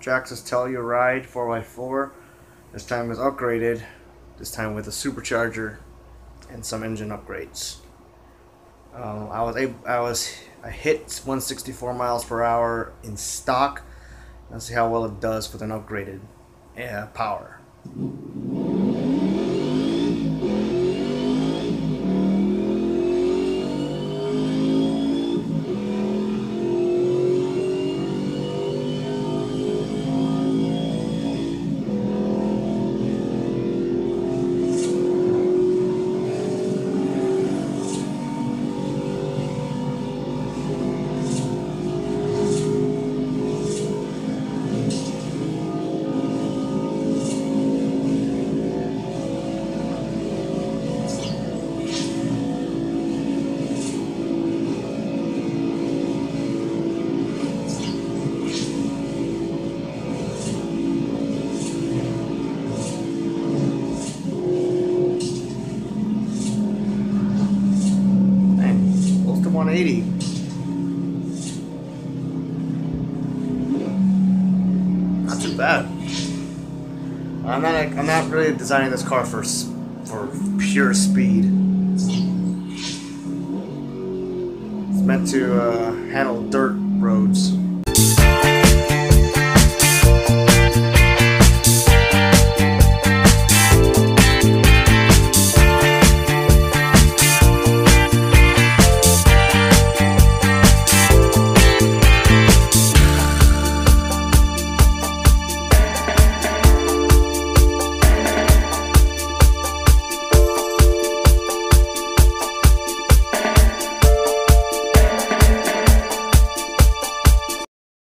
Traxxas Telluride 4x4. This time is upgraded, this time with a supercharger and some engine upgrades. Um, I was able, I was I hit 164 miles per hour in stock. Let's see how well it does with an upgraded uh, power. Dang, close 180. Not too bad. I'm not. I'm not really designing this car for for pure speed. It's meant to uh, handle dirt roads.